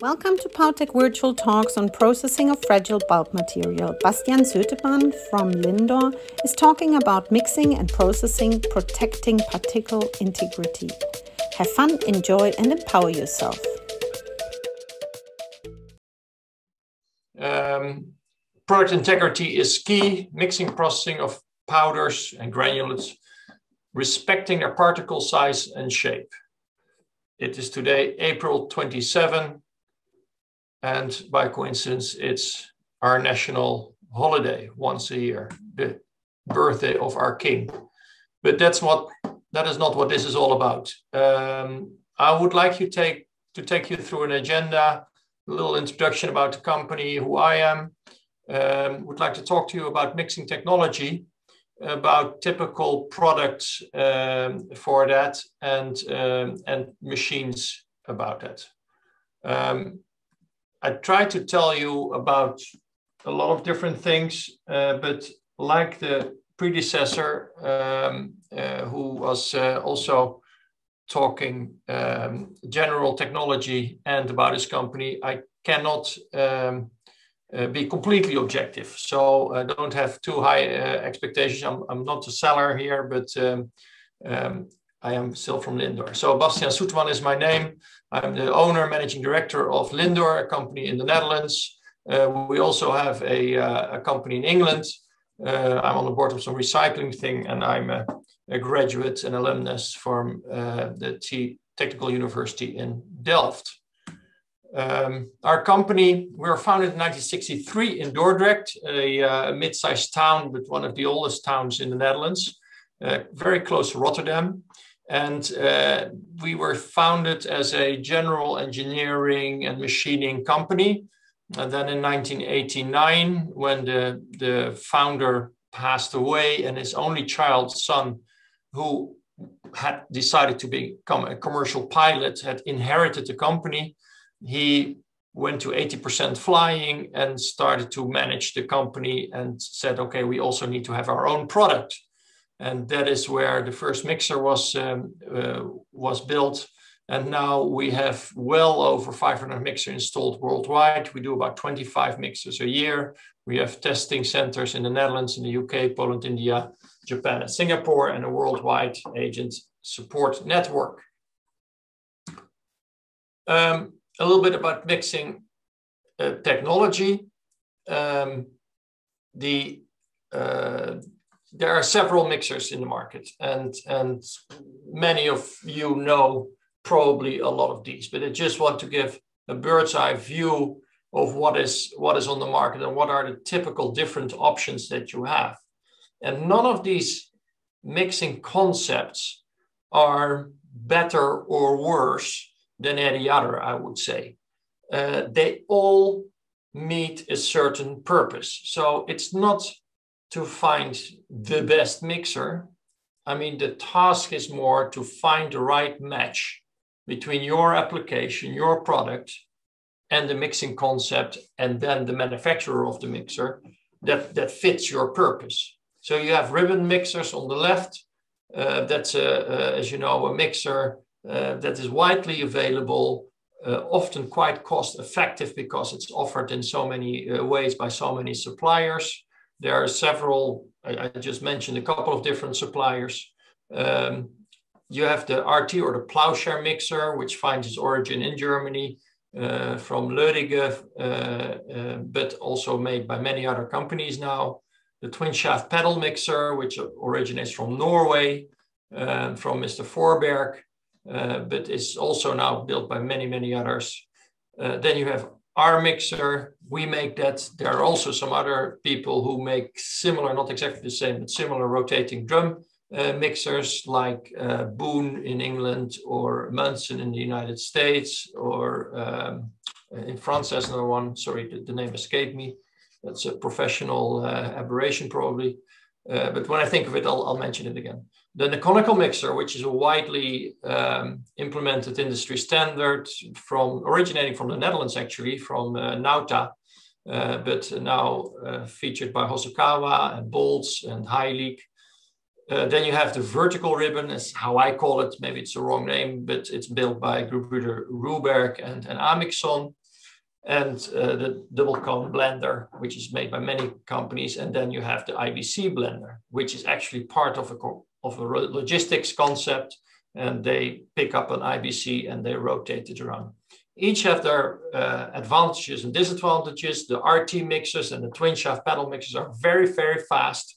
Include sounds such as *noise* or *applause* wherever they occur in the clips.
Welcome to Powtech Virtual Talks on processing of fragile bulk material. Bastiaan Soeteman from Lindor is talking about mixing and processing, protecting particle integrity. Have fun, enjoy, and empower yourself. Um, product integrity is key. Mixing, processing of powders and granulates, respecting their particle size and shape. It is today April 27, and by coincidence, it's our national holiday once a year, the birthday of our king. But that's what that is not what this is all about. Um, I would like you take to take you through an agenda, a little introduction about the company, who I am. Um, would like to talk to you about mixing technology, about typical products um, for that, and um, and machines about that. I try to tell you about a lot of different things, uh, but like the predecessor, um, uh, who was uh, also talking um, general technology and about his company, I cannot um, uh, be completely objective. So I don't have too high uh, expectations. I'm, I'm, not a seller here, but um, um, I am still from Lindor. So Bastiaan Soeteman is my name. I'm the owner, managing director of Lindor, a company in the Netherlands. Uh, we also have a, uh, a company in England. Uh, I'm on the board of some recycling thing, and I'm a, a graduate and alumnus from uh, the T Technical University in Delft. Um, our company, we were founded in 1963 in Dordrecht, a, uh, mid-sized town, but one of the oldest towns in the Netherlands, uh, very close to Rotterdam. And uh, we were founded as a general engineering and machining company. And then in 1989, when the, the founder passed away and his only child, son, who had decided to become a commercial pilot, had inherited the company, he went to 80% flying and started to manage the company and said, okay, we also need to have our own product and that is where the first mixer was um, uh, was built. And now we have well over 500 mixers installed worldwide. We do about 25 mixers a year. We have testing centers in the Netherlands, in the UK, Poland, India, Japan, and Singapore, and a worldwide agent support network. Um, a little bit about mixing uh, technology. Um, the uh, there are several mixers in the market, and and many of you know probably a lot of these. But I just want to give a bird's eye view of what is what is on the market and what are the typical different options that you have. And none of these mixing concepts are better or worse than any other, I would say. Uh, they all meet a certain purpose. So it's not to find the best mixer. I mean, the task is more to find the right match between your application, your product, and the mixing concept, and then the manufacturer of the mixer that, that fits your purpose. So you have ribbon mixers on the left. Uh, that's, a, as you know, a mixer uh, that is widely available, uh, often quite cost effective because it's offered in so many uh, ways by so many suppliers. There are several, I, I just mentioned a couple of different suppliers. Um, you have the RT or the plowshare mixer, which finds its origin in Germany uh, from Lödige, uh, uh, but also made by many other companies now. The twin shaft pedal mixer, which originates from Norway, uh, from Mr. Forberg, uh, but is also now built by many, many others. Uh, then you have our mixer, we make that. There are also some other people who make similar, not exactly the same, but similar rotating drum uh, mixers like uh, Boone in England or Munson in the United States or um, in France there's another one. Sorry, the, the, name escaped me. That's a professional uh, aberration probably. Uh, but when I think of it, I'll, I'll mention it again. Then the conical mixer, which is a widely um, implemented industry standard from originating from the Netherlands, actually, from uh, Nauta, uh, but now uh, featured by Hosokawa and Bolz and Heilig. Uh, then you have the vertical ribbon, is how I call it. Maybe it's the wrong name, but it's built by Gebrüder Ruberg and, and Amixon. And uh, the double cone blender, which is made by many companies. And then you have the IBC blender, which is actually part of a, of a logistics concept. And they pick up an IBC and they rotate it around. Each have their uh, advantages and disadvantages. The RT mixers and the twin shaft pedal mixers are very, very fast.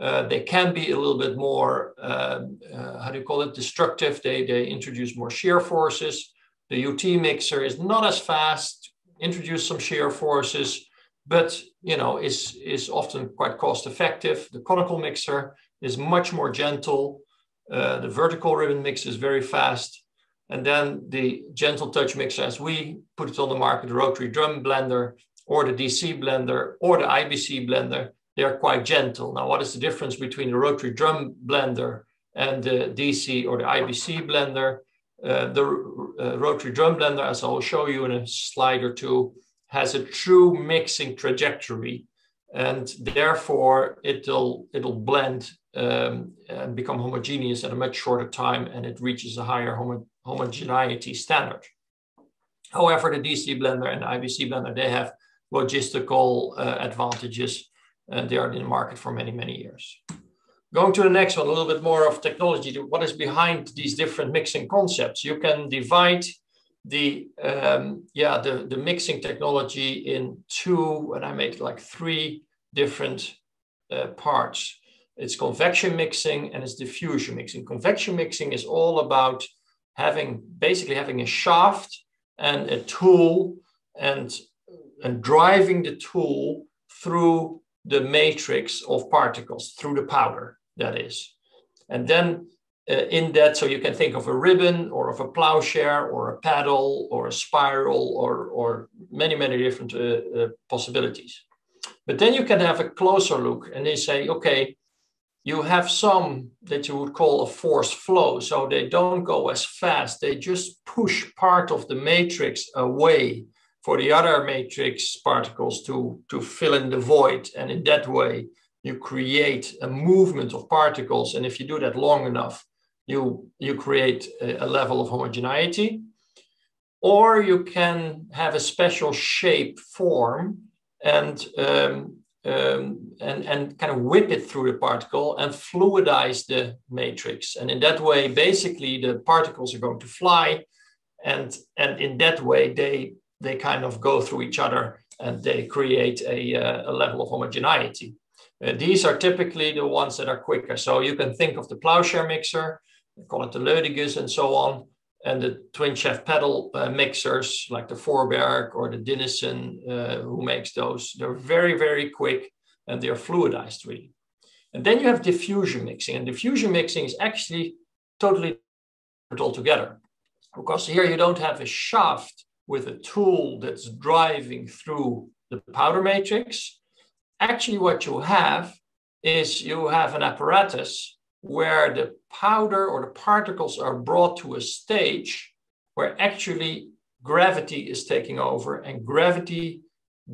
Uh, they can be a little bit more, um, uh, how do you call it, destructive. They, they introduce more shear forces. The UT mixer is not as fast, introduce some shear forces, but you know is is often quite cost effective. The conical mixer is much more gentle. Uh, the vertical ribbon mix is very fast. And then the gentle touch mixer, as we put it on the market, the rotary drum blender or the DC blender or the IBC blender, they are quite gentle. Now, what is the difference between the rotary drum blender and the DC or the IBC blender? Uh, the uh, rotary drum blender, as I'll show you in a slide or two, has a true mixing trajectory, and therefore it'll it'll blend um, and become homogeneous at a much shorter time, and it reaches a higher homo homogeneity standard. However, the DC blender and IBC blender they have logistical uh, advantages, and they are in the market for many many years. Going to the next one, a little bit more of technology. What is behind these different mixing concepts? You can divide the um, yeah the, the mixing technology in two, and I make like three different uh, parts. It's convection mixing and it's diffusion mixing. Convection mixing is all about having basically having a shaft and a tool and and driving the tool through the matrix of particles through the powder that is. And then uh, in that, so you can think of a ribbon or of a plowshare or a paddle or a spiral or, or many, many different uh, uh, possibilities. But then you can have a closer look and they say, okay, you have some that you would call a force flow. So they don't go as fast. They just push part of the matrix away for the other matrix particles to, to fill in the void. And in that way, you create a movement of particles. And if you do that long enough, you, you create a, a level of homogeneity. Or you can have a special shape form and, um, um, and, and kind of whip it through the particle and fluidize the matrix. And in that way, basically, the particles are going to fly. And, and in that way, they, they kind of go through each other and they create a, uh, a level of homogeneity. Uh, these are typically the ones that are quicker. So you can think of the plowshare mixer, call it the Lödiges and so on, and the twin shaft pedal uh, mixers like the Forberg or the Dinnissen, uh, who makes those. They're very, very quick and they're fluidized really. And then you have diffusion mixing, and diffusion mixing is actually totally different altogether. Because here you don't have a shaft with a tool that's driving through the powder matrix, actually what you have is you have an apparatus where the powder or the particles are brought to a stage where actually gravity is taking over and gravity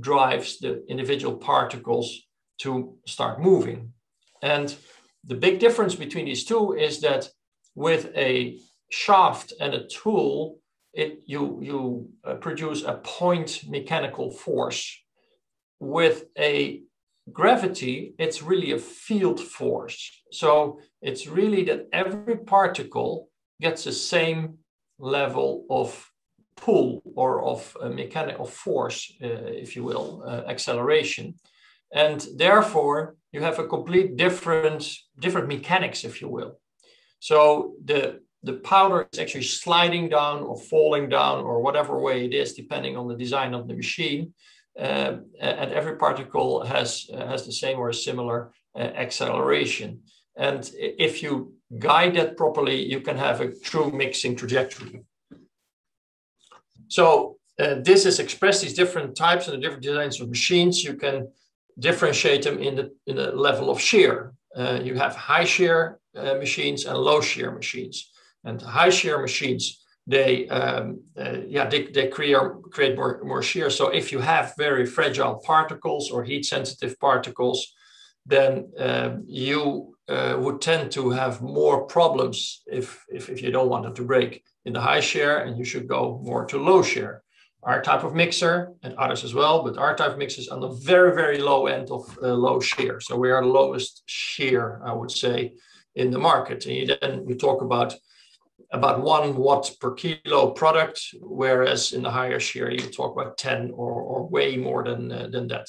drives the individual particles to start moving. And the big difference between these two is that with a shaft and a tool, it, you, you uh, produce a point mechanical force. With a gravity, it's really a field force. So it's really that every particle gets the same level of pull or of uh, mechanical force, uh, if you will, uh, acceleration. And therefore, you have a complete different, different mechanics, if you will. So the, the powder is actually sliding down or falling down or whatever way it is, depending on the design of the machine uh, and every particle has, has the same or similar uh, acceleration. And if you guide that properly, you can have a true mixing trajectory. So uh, this is expressed these different types and the different designs of machines. You can differentiate them in the, in the level of shear. Uh, you have high shear uh, machines and low shear machines. And high shear machines they um, uh, yeah they, they create create more more shear. So if you have very fragile particles or heat sensitive particles, then um, you uh, would tend to have more problems if, if if you don't want them to break in the high shear, and you should go more to low shear. our type of mixer and others as well, but our type is on the very, very low end of uh, low shear. So we are the lowest shear, I would say, in the market. And then we talk about about one watt per kilo product, whereas in the higher shear, you talk about 10 or, or way more than, uh, than that.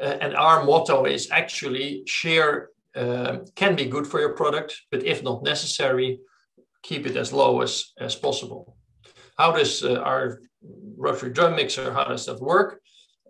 Uh, and our motto is actually shear uh, can be good for your product, but if not necessary, keep it as low as, as possible. How does uh, our rotary drum mixer, how does that work?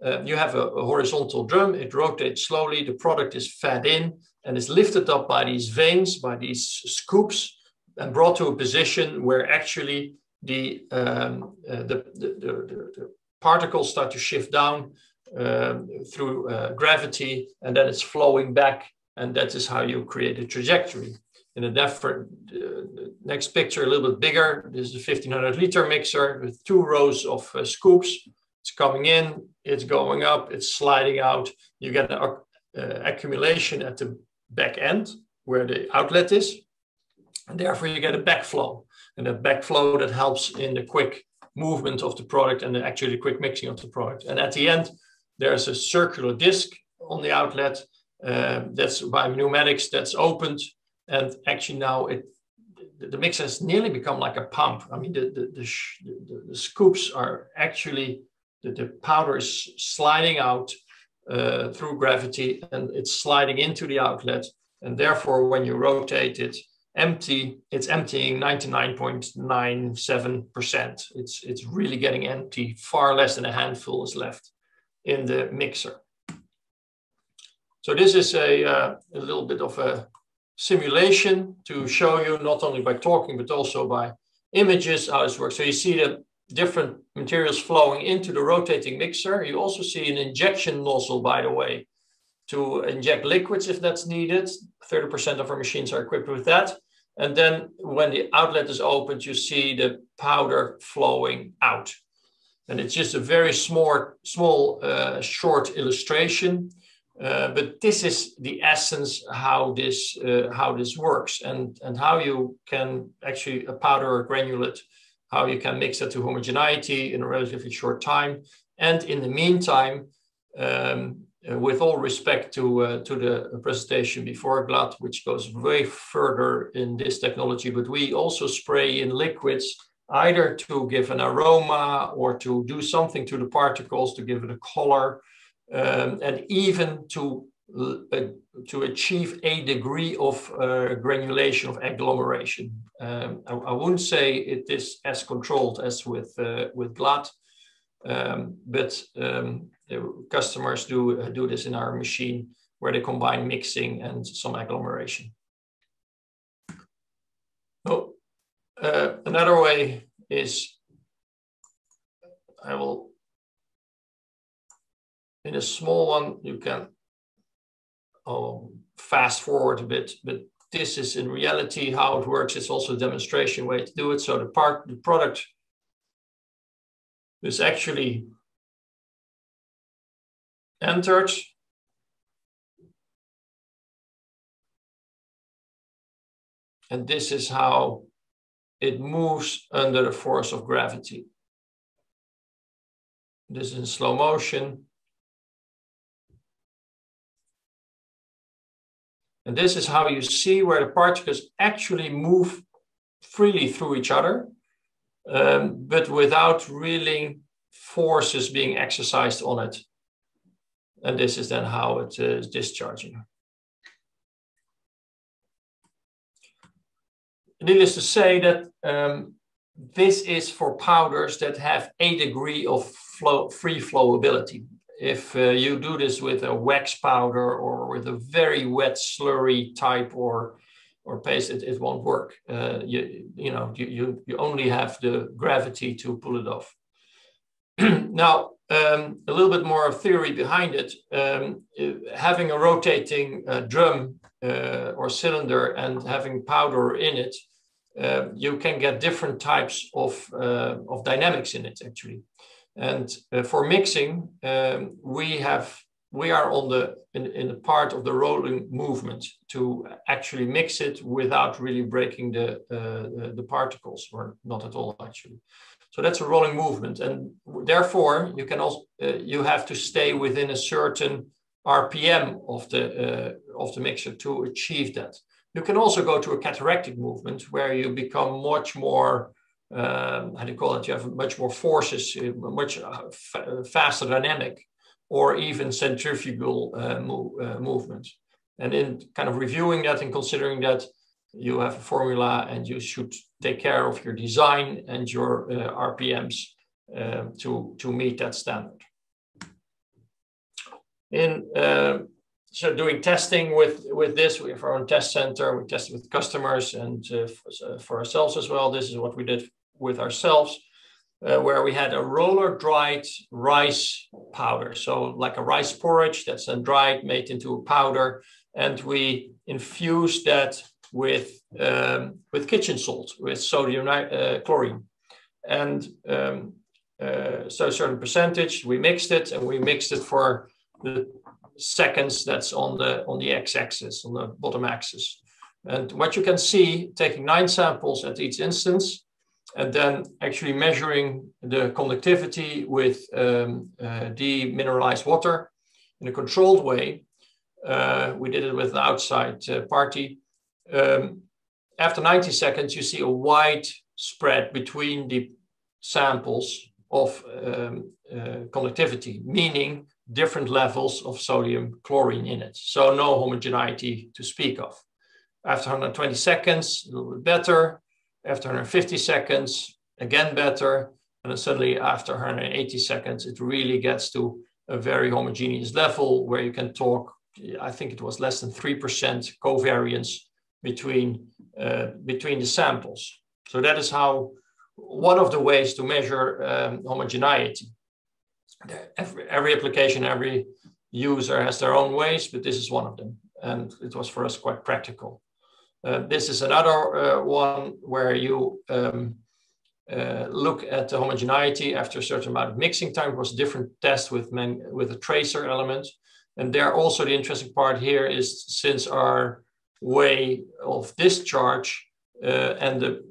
Uh, you have a, a, horizontal drum, it rotates slowly, the product is fed in and is lifted up by these vanes, by these scoops, and brought to a position where actually the, um, uh, the, the, the, the, particles start to shift down um, through uh, gravity, and then it's flowing back, and that is how you create a trajectory. In a different, uh, next picture, a little bit bigger, this is a 1500 liter mixer with two rows of uh, scoops. It's coming in, it's going up, it's sliding out. You get an uh, accumulation at the back end where the outlet is. And therefore you get a backflow. And a backflow that helps in the quick movement of the product and the, actually quick mixing of the product. And at the end, there's a circular disc on the outlet uh, that's by pneumatics that's opened. And actually now it the mix has nearly become like a pump. I mean, the, the, the, the, the scoops are actually, the, the powder is sliding out uh, through gravity and it's sliding into the outlet. And therefore, when you rotate it, empty, it's emptying 99.97%. It's, it's really getting empty. Far less than a handful is left in the mixer. So this is a, uh, a little bit of a simulation to show you not only by talking, but also by images how this works. So you see the different materials flowing into the rotating mixer. You also see an injection nozzle, by the way, to inject liquids if that's needed. 30% of our machines are equipped with that. And then when the outlet is opened, you see the powder flowing out. And it's just a very small, small uh, short illustration. Uh, but this is the essence how this uh, how this works and and how you can actually a powder or granulate how you can mix that to homogeneity in a relatively short time and in the meantime um, with all respect to, uh, to the presentation before Glatt, which goes way further in this technology, but we also spray in liquids either to give an aroma or to do something to the particles to give it a color, um, and even to, uh, to achieve a degree of uh, granulation of agglomeration. Um, I, I, wouldn't say it is as controlled as with, uh, with Glatt, um, but um, customers do, do this in our machine where they combine mixing and some agglomeration. Oh, uh, another way is I will, in a small one, you can oh, fast forward a bit, but this is in reality how it works. It's also a demonstration way to do it. So the part, the product is actually entered. And this is how it moves under the force of gravity. This is in slow motion. And this is how you see where the particles actually move freely through each other, um, but without really forces being exercised on it. And this is then how it is discharging. Needless to say that um, this is for powders that have a degree of flow, free flowability. If uh, you do this with a wax powder or with a very wet slurry type or or paste, it, it won't work. Uh, you, you know, you, you, you only have the gravity to pull it off. *clears throat* now, um, a little bit more of theory behind it. Um, having a rotating uh, drum uh, or cylinder and having powder in it, uh, you can get different types of, uh, of dynamics in it actually. And uh, for mixing, um, we have we are on the in, in the part of the rolling movement to actually mix it without really breaking the uh, the particles, or not at all actually. So that's a rolling movement, and therefore you can also uh, you have to stay within a certain RPM of the uh, of the mixer to achieve that. You can also go to a cataractic movement where you become much more um, how do you call it? You have much more forces, uh, much uh, faster dynamic, or even centrifugal uh, mo uh, movement. And in kind of reviewing that and considering that, you have a formula and you should take care of your design and your uh, RPMs uh, to, to meet that standard. In uh, so doing testing with, with this, we have our own test center, we test with customers and uh, for, uh, for, ourselves as well. This is what we did with ourselves, uh, where we had a roller dried rice powder. So like a rice porridge that's then dried, made into a powder. And we infused that with um, with kitchen salt, with sodium uh, chlorine, and um, uh, so a certain percentage. We mixed it, and we mixed it for the seconds that's on the on the x-axis, on the bottom axis. And what you can see, taking nine samples at each instance, and then actually measuring the conductivity with um, uh, demineralized water in a controlled way. Uh, we did it with an outside uh, party um, after 90 seconds, you see a wide spread between the samples of um, uh, conductivity, meaning different levels of sodium chlorine in it. So no homogeneity to speak of. After 120 seconds, a little bit better. After 150 seconds, again better. And then suddenly after 180 seconds, it really gets to a very homogeneous level where you can talk, I think it was less than 3% covariance between, uh, between the samples. So that is how one of the ways to measure um, homogeneity. Every, every application, every user has their own ways, but this is one of them. And it was for us quite practical. Uh, this is another uh, one where you um, uh, look at the homogeneity after a certain amount of mixing time. It was a different test with, men, with a tracer element. And there also the interesting part here is since our way of discharge uh, and the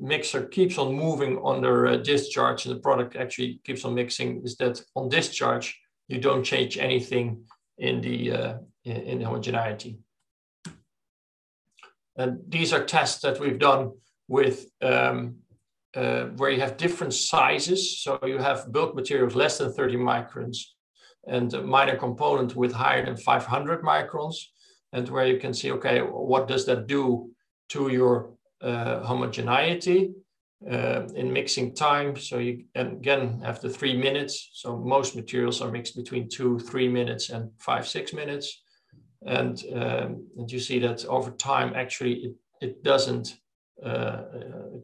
mixer keeps on moving under uh, discharge and the product actually keeps on mixing. Is that on discharge you don't change anything in the uh, in homogeneity. And these are tests that we've done with um, uh, where you have different sizes. So you have bulk materials less than 30 microns and a minor component with higher than 500 microns and where you can see, okay, what does that do to your uh, homogeneity uh, in mixing time? So you again the three minutes. So most materials are mixed between two, three minutes and five, six minutes. And, um, and you see that over time, actually, it, it doesn't uh,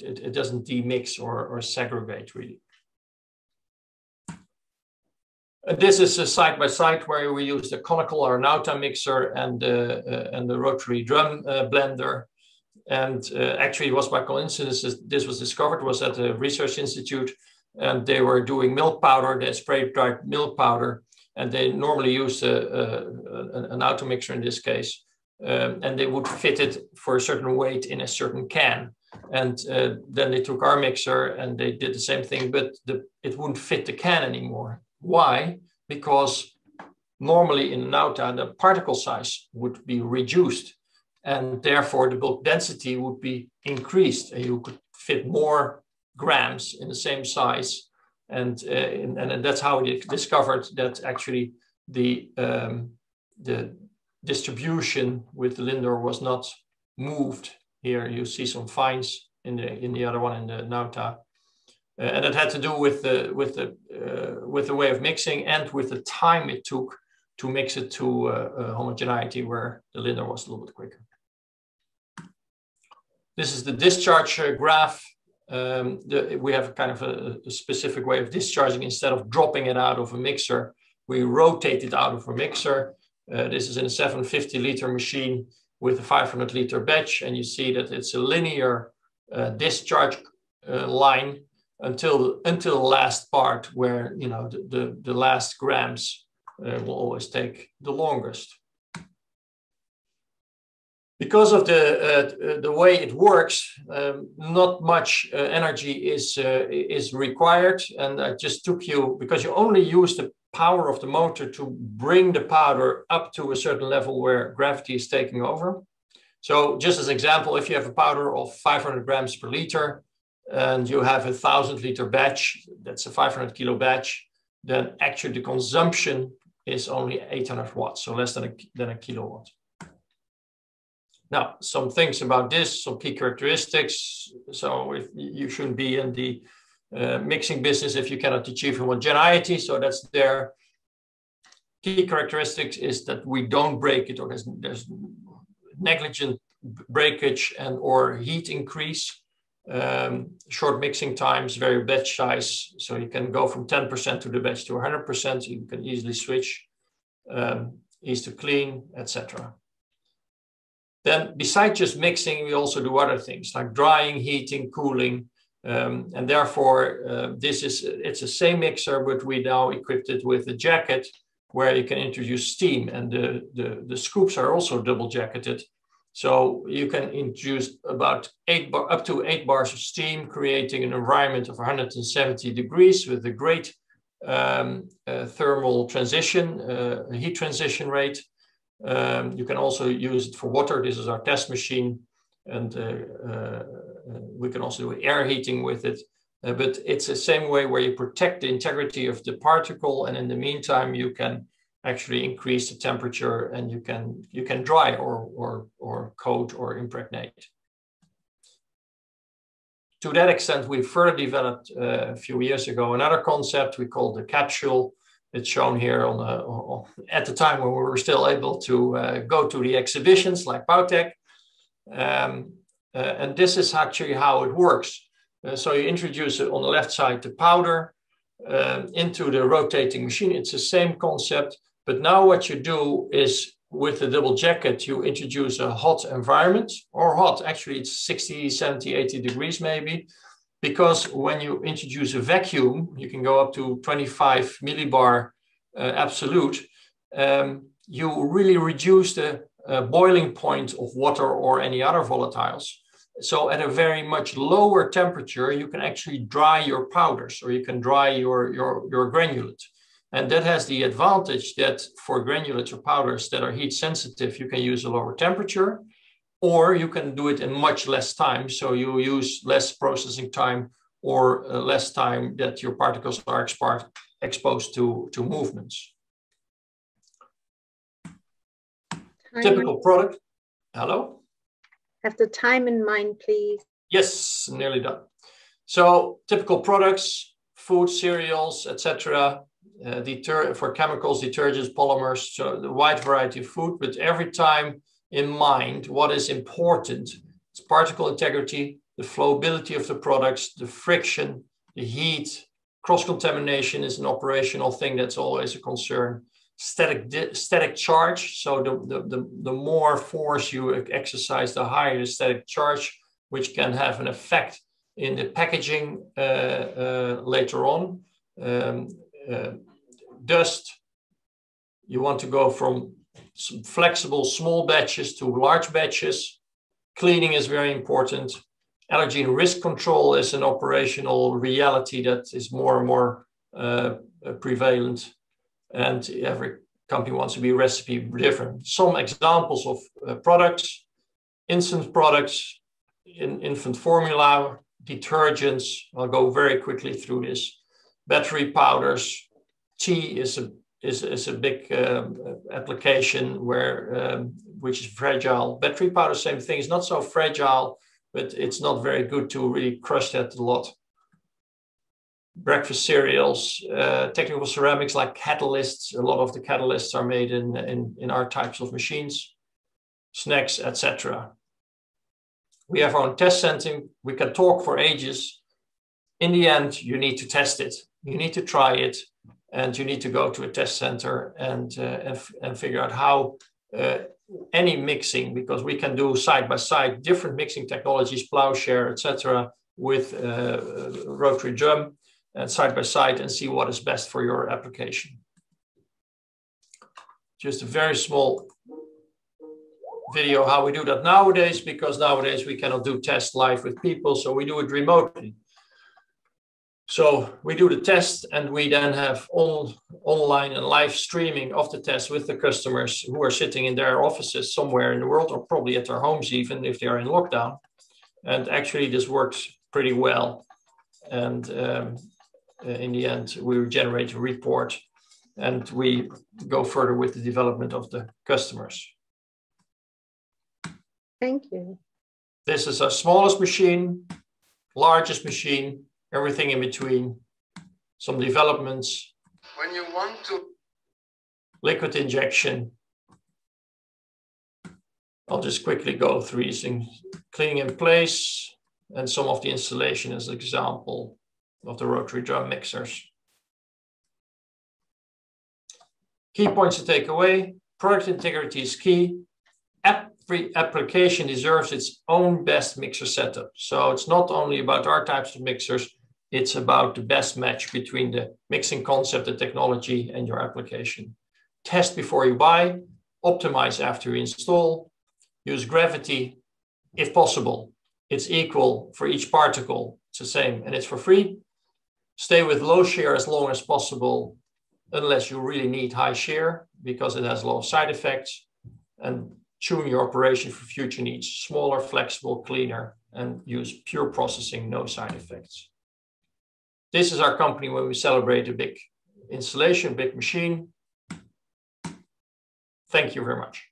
it, it doesn't demix or, or segregate really. Uh, this is a side by side where we use the conical or Nauta mixer and the, uh, and the rotary drum uh, blender. And uh, actually it was by coincidence that this was discovered was at a research institute and they were doing milk powder, they spray dried milk powder and they normally use a, a, an auto mixer in this case. Um, and they would fit it for a certain weight in a certain can. And uh, then they took our mixer and they did the same thing, but the, it wouldn't fit the can anymore. Why? Because normally in Nauta, the particle size would be reduced and therefore the bulk density would be increased and you could fit more grams in the same size. And, uh, and, and that's how we discovered that actually the, um, the distribution with Lindor was not moved. Here you see some fines in the, in the other one in the Nauta. Uh, and it had to do with the with the uh, with the way of mixing and with the time it took to mix it to uh, homogeneity, where the Lindor was a little bit quicker. This is the discharge graph. Um, the, we have kind of a, a, specific way of discharging. Instead of dropping it out of a mixer, we rotate it out of a mixer. Uh, this is in a 750 liter machine with a 500 liter batch, and you see that it's a linear uh, discharge uh, line until until the last part where you know the, the, the last grams uh, will always take the longest. because of the uh, the way it works, um, not much uh, energy is uh, is required. And I just took you because you only use the power of the motor to bring the powder up to a certain level where gravity is taking over. So just as an example, if you have a powder of 500 grams per liter and you have a thousand liter batch, that's a 500 kilo batch, then actually the consumption is only 800 watts, so less than a, than a kilowatt. Now, some things about this, some key characteristics. So if you shouldn't be in the uh, mixing business if you cannot achieve homogeneity. So that's their key characteristics is that we don't break it or there's, there's negligent breakage and or heat increase. Um, short mixing times, very batch size. So you can go from 10% to the batch to 100%. You can easily switch, um, easy to clean, etc. Then besides just mixing, we also do other things like drying, heating, cooling, um, and therefore, uh, this is it's the same mixer, but we now equipped it with a jacket where you can introduce steam, and the, the, the scoops are also double jacketed. So you can introduce about eight bar, up to eight bars of steam, creating an environment of 170 degrees with a great um, uh, thermal transition, uh, heat transition rate. Um, you can also use it for water. This is our test machine and uh, uh, we can also do air heating with it. Uh, but it's the same way where you protect the integrity of the particle, and in the meantime, you can actually increase the temperature and you can you can dry or or or coat or impregnate. To that extent, we further developed uh, a few years ago another concept we call the capsule. It's shown here on, at the time when we were still able to uh, go to the exhibitions like Powtech. Um, uh, and this is actually how it works. Uh, so you introduce it on the left side, the powder, uh, into the rotating machine. It's the same concept, but now what you do is with the double jacket, you introduce a hot environment or hot, actually it's 60, 70, 80 degrees maybe, because when you introduce a vacuum, you can go up to 25 millibar uh, absolute, um, you really reduce the uh, boiling point of water or any other volatiles. So at a very much lower temperature, you can actually dry your powders or you can dry your, your, your granulate. And that has the advantage that for granulates or powders that are heat sensitive, you can use a lower temperature or you can do it in much less time. So you use less processing time or uh, less time that your particles are exposed to, to movements. Typical product. Hello? Have the time in mind, please. Yes, nearly done. So typical products, food, cereals, etc. Uh, deter for chemicals, detergents, polymers, so the wide variety of food, but every time in mind what is important. It's particle integrity, the flowability of the products, the friction, the heat, cross-contamination is an operational thing that's always a concern static static charge. So the, the, the, more force you exercise, the higher the static charge, which can have an effect in the packaging uh, uh, later on. Um, uh, dust, you want to go from flexible small batches to large batches. Cleaning is very important. Allergen risk control is an operational reality that is more and more uh, prevalent and every company wants to be recipe different. Some examples of uh, products, instant products, in infant formula, detergents. I'll go very quickly through this. Battery powders, tea is a is, is a big um, application where um, which is fragile. Battery powder, same thing. It's not so fragile, but it's not very good to really crush that a lot breakfast cereals, uh, technical ceramics like catalysts. A lot of the catalysts are made in, in, in our types of machines, snacks, etc. We have our own test center. We can talk for ages. In the end, you need to test it. You need to try it, and you need to go to a test center and uh, and, and figure out how uh, any mixing, because we can do side by side different mixing technologies, plowshare, etc., with uh, rotary drum and side by side and see what is best for your application. Just a very small video how we do that nowadays because nowadays we cannot do tests live with people, so we do it remotely. So we do the test and we then have on, online and live streaming of the test with the customers who are sitting in their offices somewhere in the world or probably at their homes even if they are in lockdown. And actually this works pretty well. And um, in the end, we generate a report and we go further with the development of the customers. Thank you. This is our smallest machine, largest machine, everything in between, some developments. When you want to liquid injection. I'll just quickly go through using cleaning in place and some of the installation as an example of the rotary drum mixers. Key points to take away, product integrity is key. Every application deserves its own best mixer setup. So it's not only about our types of mixers, it's about the best match between the mixing concept, the technology, and your application. Test before you buy, optimize after you install, use gravity if possible. It's equal for each particle, it's the same, and it's for free. Stay with low shear as long as possible, unless you really need high shear because it has a lot of side effects. And tune your operation for future needs, smaller, flexible, cleaner, and use pure processing, no side effects. This is our company when we celebrate a big installation, big machine. Thank you very much.